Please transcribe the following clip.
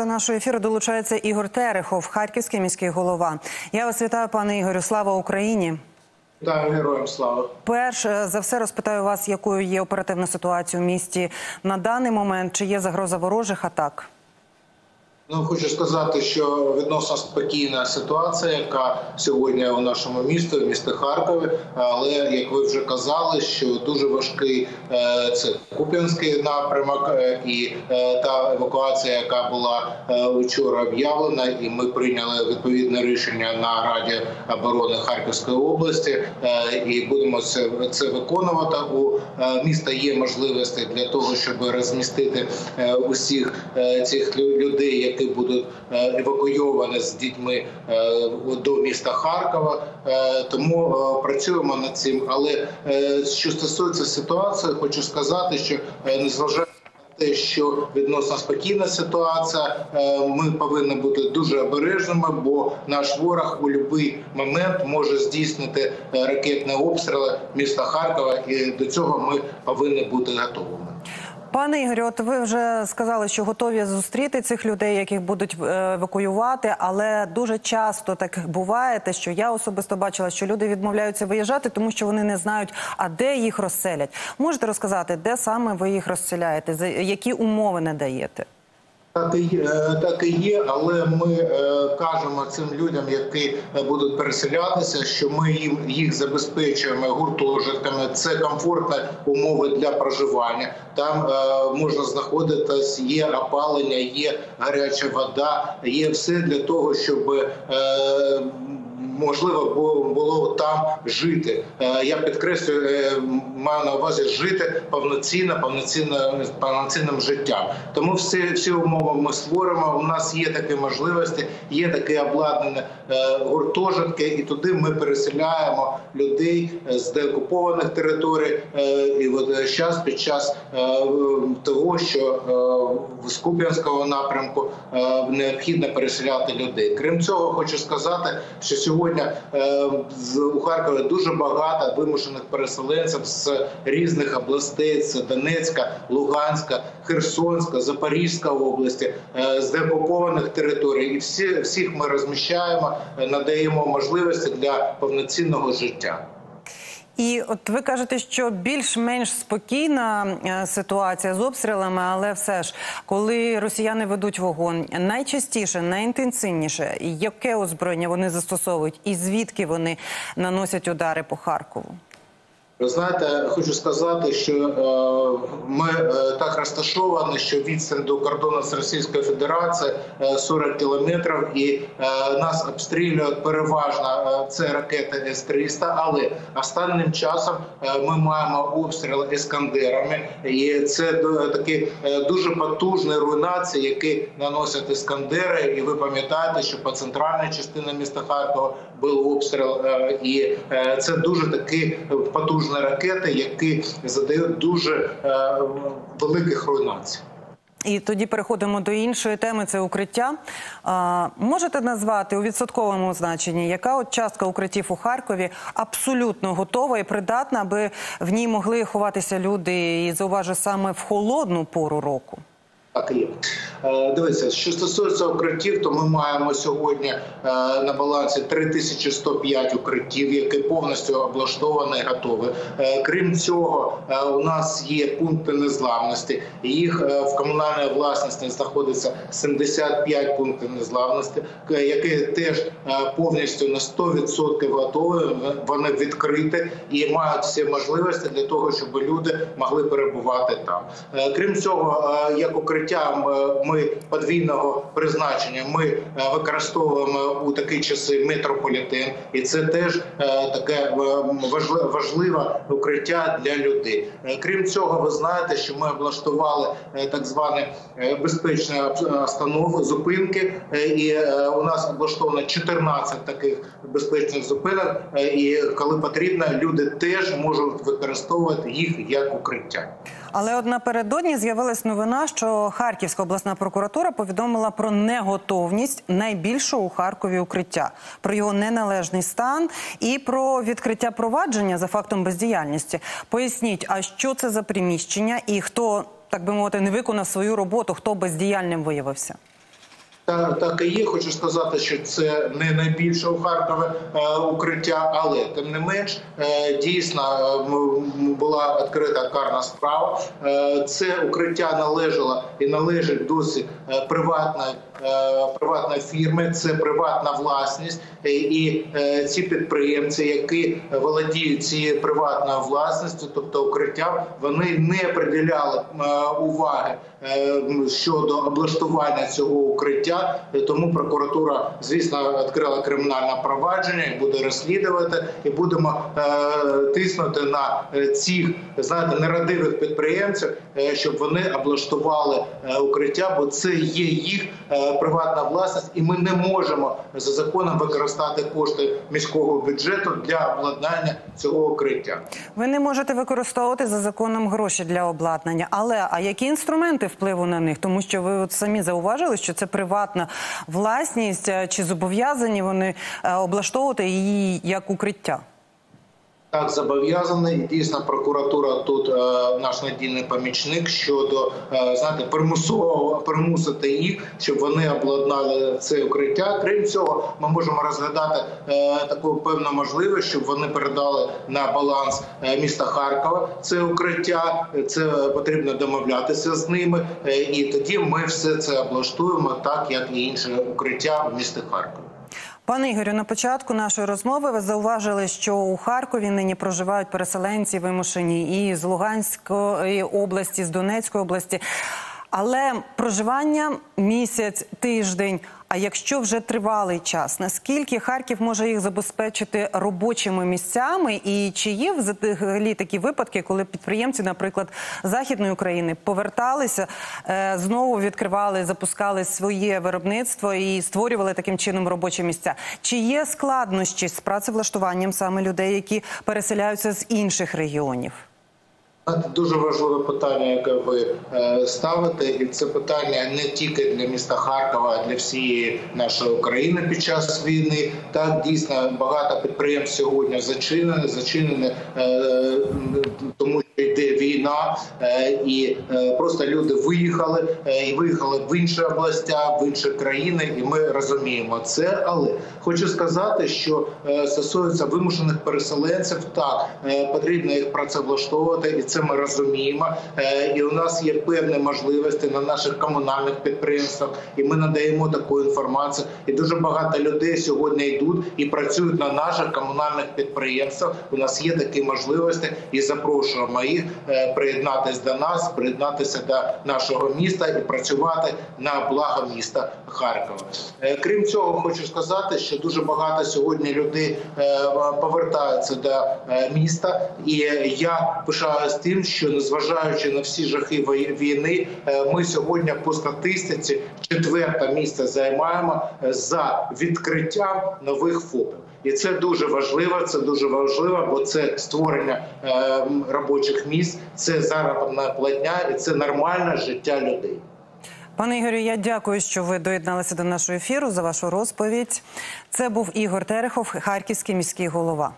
До нашого ефіру долучається Ігор Терехов, харківський міський голова. Я вас вітаю, пане Ігорю. Слава Україні. Вітаю героям слава. Перш е, за все розпитаю вас, якою є оперативна ситуація у місті на даний момент. Чи є загроза ворожих атак? Ну, хочу сказати, що відносно спокійна ситуація, яка сьогодні у нашому місті, в місті Харкові. Але як ви вже казали, що дуже важкий е, це Куп'янський напрямок е, і е, та евакуація, яка була вчора об'явлена, і ми прийняли відповідне рішення на раді оборони Харківської області, і будемо це це виконувати. У міста є можливості для того, щоб розмістити усіх цих людей, які будуть е, евакуйовані з дітьми е, до міста Харкова. Е, тому працюємо над цим. Але що стосується ситуації, хочу сказати, що незважаючи те, що відносно спокійна ситуація, ми повинні бути дуже обережними, бо наш ворог у будь-який момент може здійснити ракетні обстріли міста Харкова, і до цього ми повинні бути готовими. Пане Ігорю, от ви вже сказали, що готові зустріти цих людей, яких будуть е, евакуювати, але дуже часто так буває, те, що я особисто бачила, що люди відмовляються виїжджати, тому що вони не знають, а де їх розселять. Можете розказати, де саме ви їх розселяєте, які умови не даєте? Є, так і є, але ми е, кажемо цим людям, які будуть переселятися, що ми їм їх забезпечуємо гуртожитками. Це комфортні умови для проживання. Там е, можна знаходитись, є опалення, є гаряча вода, є все для того, щоб е, можливо було там жити. Е, я підкреслюю, е, маю на увазі жити повноцінно, повноцінно повноцінним життям. Тому всі всі умови ми створимо. У нас є такі можливості, є таке обладнане е, гуртожитки, і туди ми переселяємо людей з деокупованих територій. І от зараз під час того, що з Куп'янського напрямку необхідно переселяти людей. Крім цього, хочу сказати, що сьогодні е, у Харкові дуже багато вимушених переселенців з різних областей: це Донецька, Луганська, Херсонська, Запорізька області, е, з деокупованих територій, і всі всіх ми розміщаємо, надаємо можливості для повноцінного життя. І от ви кажете, що більш-менш спокійна е, ситуація з обстрілами, але все ж, коли росіяни ведуть вогонь, найчастіше, найінтенсивніше, яке озброєння вони застосовують, і звідки вони наносять удари по Харкову? Ви знаєте, хочу сказати, що е, ми е, так розташовані, що відстань до кордону з Російською Федерацією 40 кілометрів, і нас обстрілюють переважно це ракети С-300, але останнім часом ми маємо обстріли ескандерами, і це такі дуже потужні руйнації, які наносять ескандери. І ви пам'ятаєте, що по центральній частині міста Харкова був обстріл, і це дуже такі потужні потужні ракети, які задають дуже е, великих руйнацій. І тоді переходимо до іншої теми. Це укриття. А, можете назвати у відсотковому значенні, яка от частка укриттів у Харкові абсолютно готова і придатна, аби в ній могли ховатися люди і зауважу саме в холодну пору року. Так є. Е, дивіться, що стосується укриттів, то ми маємо сьогодні е, на балансі 3105 укриттів, які повністю облаштовані і готові. Е, крім цього, у нас є пункти незламності. Їх в комунальній власності знаходиться 75 пунктів незламності, які теж повністю на 100% готові. Вони відкриті і мають всі можливості для того, щоб люди могли перебувати там. Крім цього, як укриття укриття ми подвійного призначення. Ми е, використовуємо у такі часи метрополітен, і це теж е, таке е, важливе укриття для людей. Крім цього, ви знаєте, що ми облаштували так зване безпечні останови, зупинки, і у нас облаштовано 14 таких безпечних зупинок. І коли потрібно, люди теж можуть використовувати їх як укриття. Але от напередодні з'явилась новина, що Харківська обласна прокуратура повідомила про неготовність найбільшого у Харкові укриття, про його неналежний стан і про відкриття провадження за фактом бездіяльності. Поясніть, а що це за приміщення і хто так би мовити не виконав свою роботу, хто бездіяльним виявився? Та так і є. Хочу сказати, що це не найбільше у Харкові е, укриття, але тим не менш е, дійсно е, була відкрита карна справа. Це укриття належало і належить досі приватної приватної фірми. Це приватна власність, Е, і е, ці підприємці, які володіють цією приватною власністю, тобто укриттям, вони не приділяли е, уваги е, щодо облаштування цього укриття. Е, Тому прокуратура, звісно, відкрила кримінальне провадження і буде розслідувати, і будемо е, тиснути на е, цих знаєте нерадивих підприємців, е, щоб вони облаштували е, укриття, бо це є їх е, приватна власність, і ми не можемо за законом використати кошти міського бюджету для обладнання цього укриття. Ви не можете використовувати за законом гроші для обладнання. Але а які інструменти впливу на них? Тому що ви от самі зауважили, що це приватна власність, е, чи зобов'язані вони е, облаштовувати її як укриття? Так, зобов'язаний і дійсно прокуратура тут е, наш надійний помічник щодо е, знаєте, примусового примусити їх, щоб вони обладнали це укриття. Крім цього, ми можемо розглядати е, таку певну можливість, щоб вони передали на баланс міста Харкова це укриття. Це потрібно домовлятися з ними, і тоді ми все це облаштуємо так, як і інші укриття в місті Харкові. Пане Ігорю, на початку нашої розмови ви зауважили, що у Харкові нині проживають переселенці вимушені і з Луганської області, з Донецької області. Але проживання місяць, тиждень. А якщо вже тривалий час, наскільки Харків може їх забезпечити робочими місцями? І чи є взагалі такі випадки, коли підприємці, наприклад, західної України поверталися, е, знову відкривали, запускали своє виробництво і створювали таким чином робочі місця? Чи є складнощі з працевлаштуванням саме людей, які переселяються з інших регіонів? Дуже важливе питання, яке ви е, ставите, і це питання не тільки для міста Харкова, а для всієї нашої України під час війни. Так дійсно багато підприємств сьогодні зачинені, зачинені е, тому, і е, просто люди виїхали е, і виїхали в інші області, в інші країни, і ми розуміємо це. Але хочу сказати, що е, стосується вимушених переселенців, так е, потрібно їх працевлаштовувати, і це ми розуміємо. Е, І у нас є певні можливості на наших комунальних підприємствах, і ми надаємо таку інформацію. І дуже багато людей сьогодні йдуть і працюють на наших комунальних підприємствах. У нас є такі можливості, і запрошуємо їх е, приєднатися до нас, приєднатися до нашого міста і працювати на благо міста Харкова. Е, Крім цього, хочу сказати, що дуже багато сьогодні людей е, повертаються до е, міста, і я пишаюся тим, що незважаючи на всі жахи війни, ми сьогодні по статистиці четверте місце займаємо е, за відкриттям нових ФОПів. І це дуже важливо. Це дуже важливо, бо це створення е, робочих місць, це заробітна платня і це нормальне життя людей. Пане Ігорю, я дякую, що ви доєдналися до нашого ефіру за вашу розповідь. Це був Ігор Терехов, харківський міський голова.